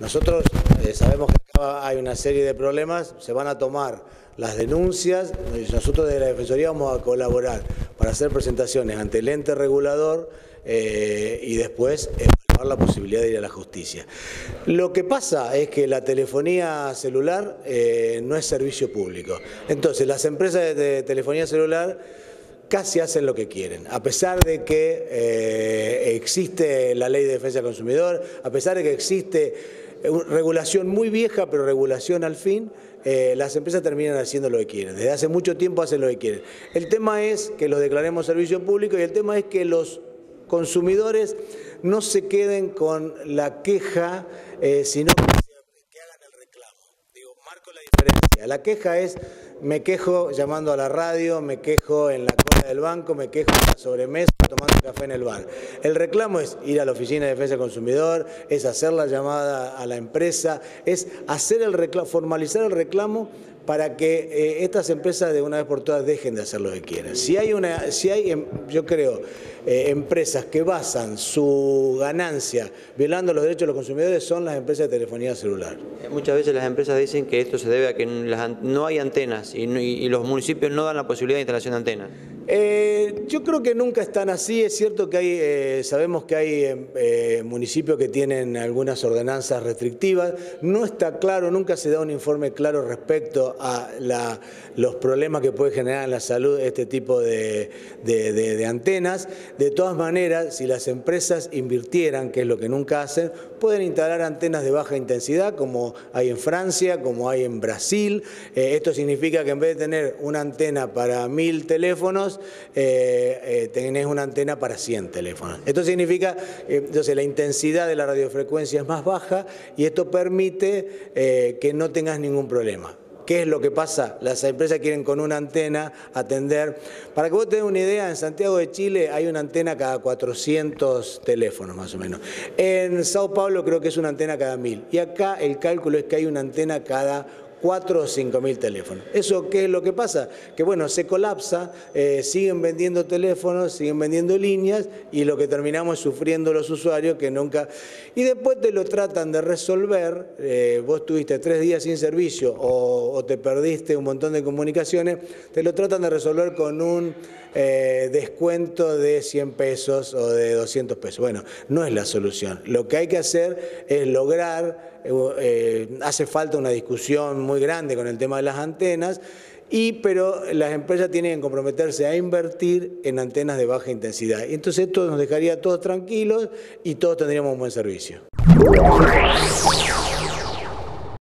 Nosotros eh, sabemos que acá hay una serie de problemas, se van a tomar las denuncias, y nosotros de la Defensoría vamos a colaborar para hacer presentaciones ante el ente regulador eh, y después evaluar la posibilidad de ir a la justicia. Lo que pasa es que la telefonía celular eh, no es servicio público. Entonces, las empresas de telefonía celular casi hacen lo que quieren, a pesar de que eh, existe la ley de defensa del consumidor, a pesar de que existe regulación muy vieja, pero regulación al fin, eh, las empresas terminan haciendo lo que quieren. Desde hace mucho tiempo hacen lo que quieren. El tema es que los declaremos servicio público y el tema es que los consumidores no se queden con la queja, eh, sino que, hagan el reclamo. Digo, la diferencia. La queja es, me quejo llamando a la radio, me quejo en la del banco, me quejo en la sobremesa tomando café en el bar. El reclamo es ir a la oficina de defensa del consumidor, es hacer la llamada a la empresa, es hacer el reclamo, formalizar el reclamo para que eh, estas empresas de una vez por todas dejen de hacer lo que quieren. Si hay, una, si hay em, yo creo, eh, empresas que basan su ganancia violando los derechos de los consumidores, son las empresas de telefonía celular. Muchas veces las empresas dicen que esto se debe a que no hay antenas y, y los municipios no dan la posibilidad de instalación de antenas. Eh, yo creo que nunca están así. Es cierto que hay, eh, sabemos que hay eh, municipios que tienen algunas ordenanzas restrictivas. No está claro, nunca se da un informe claro respecto a los problemas que puede generar en la salud este tipo de, de, antenas. De todas maneras, si las empresas invirtieran, que es lo que nunca hacen, pueden instalar antenas de baja intensidad, como hay en Francia, como hay en Brasil. esto significa que en vez de tener una antena para mil teléfonos, eh, eh, tenés una antena para 100 teléfonos. Esto significa, eh, entonces la intensidad de la radiofrecuencia es más baja y esto permite que no tengas ningún problema. ¿Qué es lo que pasa? Las empresas quieren con una antena atender. Para que vos tengas una idea, en Santiago de Chile hay una antena cada 400 teléfonos más o menos. En Sao Paulo creo que es una antena cada 1000. Y acá el cálculo es que hay una antena cada 4 o 5 mil teléfonos. ¿Eso qué es lo que pasa? Que bueno, se colapsa, eh, siguen vendiendo teléfonos, siguen vendiendo líneas y lo que terminamos es sufriendo los usuarios que nunca... Y después te lo tratan de resolver, eh, vos tuviste tres días sin servicio o, te perdiste un montón de comunicaciones, te lo tratan de resolver con un eh, descuento de 100 pesos o de 200 pesos. Bueno, no es la solución. Lo que hay que hacer es lograr, eh, hace falta una discusión muy grande con el tema de las antenas, y, pero las empresas tienen que comprometerse a invertir en antenas de baja intensidad. Y entonces esto nos dejaría todos tranquilos y todos tendríamos un buen servicio.